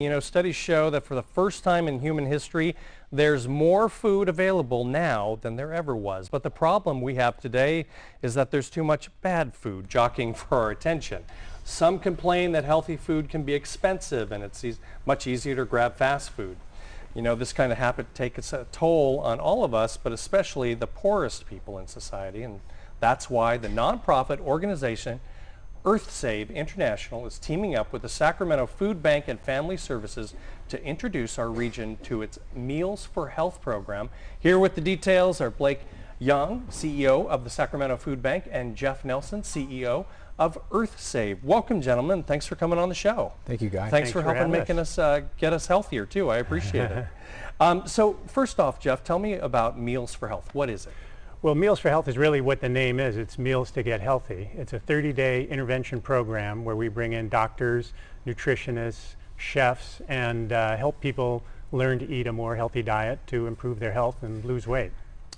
You know, studies show that for the first time in human history, there's more food available now than there ever was. But the problem we have today is that there's too much bad food jockeying for our attention. Some complain that healthy food can be expensive and it's e much easier to grab fast food. You know, this kind of habit takes a toll on all of us, but especially the poorest people in society. And that's why the nonprofit organization EarthSave International is teaming up with the Sacramento Food Bank and Family Services to introduce our region to its Meals for Health program. Here with the details are Blake Young, CEO of the Sacramento Food Bank, and Jeff Nelson, CEO of EarthSave. Welcome, gentlemen. Thanks for coming on the show. Thank you, guys. Thanks, Thanks for, for helping making us, us uh, get us healthier, too. I appreciate it. Um, so first off, Jeff, tell me about Meals for Health. What is it? Well, Meals for Health is really what the name is. It's Meals to Get Healthy. It's a 30-day intervention program where we bring in doctors, nutritionists, chefs, and uh, help people learn to eat a more healthy diet to improve their health and lose weight.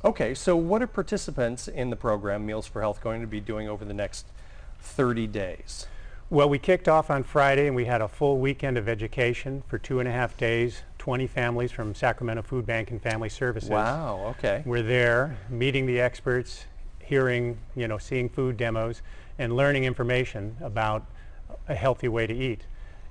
Okay, so what are participants in the program Meals for Health going to be doing over the next 30 days? Well, we kicked off on Friday and we had a full weekend of education for two and a half days. 20 families from Sacramento Food Bank and Family Services. Wow, okay. We're there meeting the experts, hearing, you know, seeing food demos and learning information about a healthy way to eat.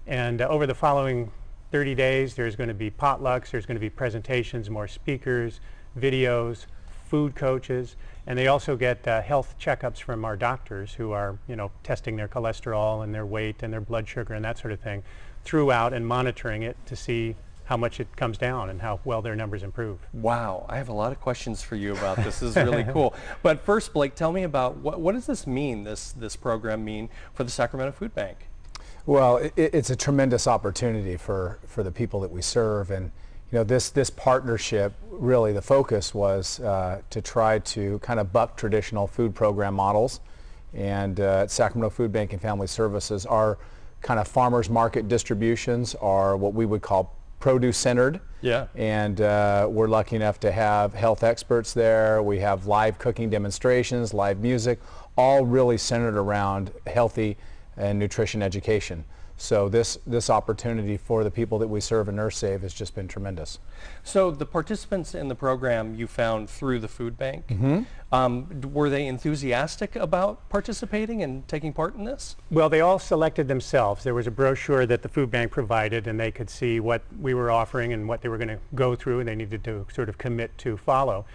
And uh, over the following 30 days, there's going to be potlucks, there's going to be presentations, more speakers, videos, food coaches, and they also get uh, health checkups from our doctors who are, you know, testing their cholesterol and their weight and their blood sugar and that sort of thing throughout and monitoring it to see how much it comes down and how well their numbers improve. Wow, I have a lot of questions for you about this. This is really cool. But first, Blake, tell me about what, what does this mean, this, this program mean for the Sacramento Food Bank? Well, it, it's a tremendous opportunity for, for the people that we serve. And you know, this, this partnership, really the focus was uh, to try to kind of buck traditional food program models. And uh, at Sacramento Food Bank and Family Services, our kind of farmers market distributions are what we would call produce centered. Yeah. And uh, we're lucky enough to have health experts there. We have live cooking demonstrations, live music, all really centered around healthy and nutrition education. So this, this opportunity for the people that we serve in EarthSave has just been tremendous. So the participants in the program you found through the food bank, mm -hmm. um, were they enthusiastic about participating and taking part in this? Well, they all selected themselves. There was a brochure that the food bank provided and they could see what we were offering and what they were going to go through and they needed to sort of commit to follow.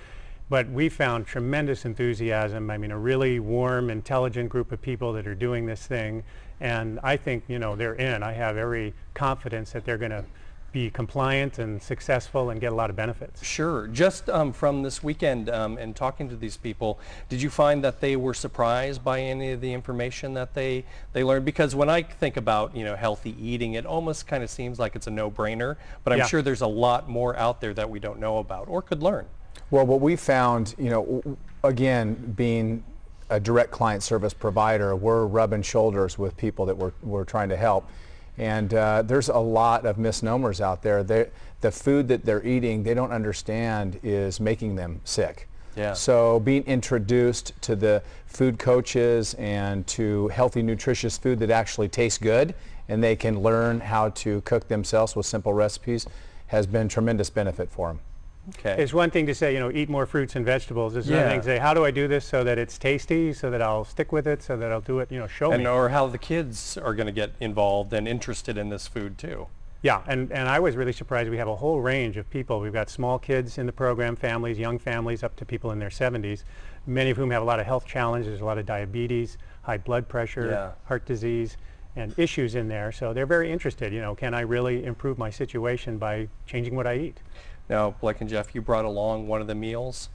But we found tremendous enthusiasm. I mean, a really warm, intelligent group of people that are doing this thing. And I think, you know, they're in. I have every confidence that they're going to be compliant and successful and get a lot of benefits. Sure. Just um, from this weekend um, and talking to these people, did you find that they were surprised by any of the information that they, they learned? Because when I think about, you know, healthy eating, it almost kind of seems like it's a no-brainer, but I'm yeah. sure there's a lot more out there that we don't know about or could learn. Well, what we found, you know, again, being a direct client service provider, we're rubbing shoulders with people that we're, we're trying to help. And uh, there's a lot of misnomers out there. They're, the food that they're eating, they don't understand is making them sick. Yeah. So being introduced to the food coaches and to healthy, nutritious food that actually tastes good and they can learn how to cook themselves with simple recipes has been tremendous benefit for them. Okay. It's one thing to say, you know, eat more fruits and vegetables. It's yeah. another thing to say, how do I do this so that it's tasty, so that I'll stick with it, so that I'll do it, you know, show and me. Or how the kids are going to get involved and interested in this food too. Yeah, and, and I was really surprised. We have a whole range of people. We've got small kids in the program, families, young families, up to people in their 70s, many of whom have a lot of health challenges, a lot of diabetes, high blood pressure, yeah. heart disease, and issues in there. So they're very interested, you know, can I really improve my situation by changing what I eat? Now, Blake and Jeff, you brought along one of the meals.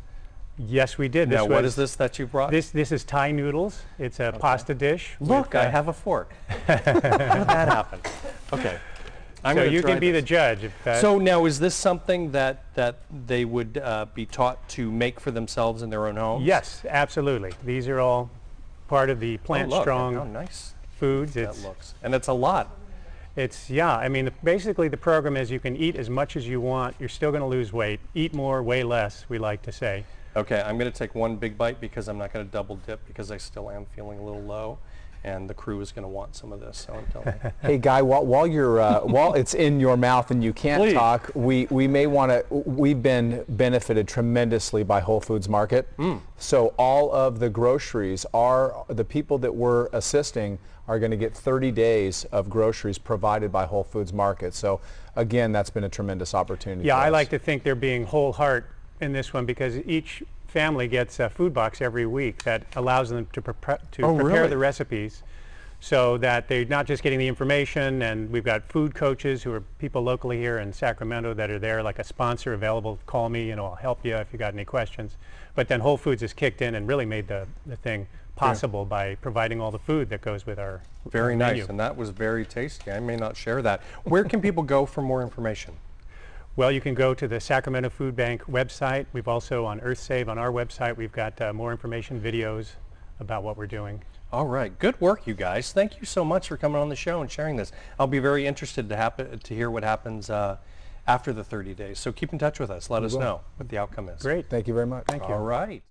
Yes, we did. Now, this what is this that you brought? This this is Thai noodles. It's a okay. pasta dish. Look, I have a fork. How did that happen? Okay. I'm so you can be the judge. so now, is this something that that they would uh, be taught to make for themselves in their own homes? Yes, absolutely. These are all part of the plant oh, strong how nice foods. That looks, and it's a lot. It's, yeah, I mean, the, basically the program is you can eat as much as you want. You're still going to lose weight. Eat more, weigh less, we like to say. Okay, I'm going to take one big bite because I'm not going to double dip because I still am feeling a little low. And the crew is going to want some of this. So I'm telling you. Hey, Guy, while, while you're uh, while it's in your mouth and you can't Please. talk, we, we may want to. We've been benefited tremendously by Whole Foods Market. So all of the groceries are the people that we're assisting are going to get 30 days of groceries provided by Whole Foods Market. So again, that's been a tremendous opportunity. Yeah, for I us. like to think they're being whole heart in this one because each family gets a food box every week that allows them to, prepare to Oh, prepare really? the recipes so that they're not just getting the information and we've got food coaches who are people locally here in Sacramento that are there like a sponsor available call me you know I'll help you if you got any questions but then Whole Foods has kicked in and really made the, the thing possible by providing all the food that goes with our Very our nice, and that was very tasty. I may not share that. Where can people go for more information? Well, you can go to the Sacramento Food Bank website. We've also on EarthSave on our website, we've got uh, more information, videos about what we're doing. All right, good work, you guys. Thank you so much for coming on the show and sharing this. I'll be very interested to happen to hear what happens uh, after the 30 days. So keep in touch with us. Let us will. know what the outcome is. Great. Thank you very much. Thank you. All right.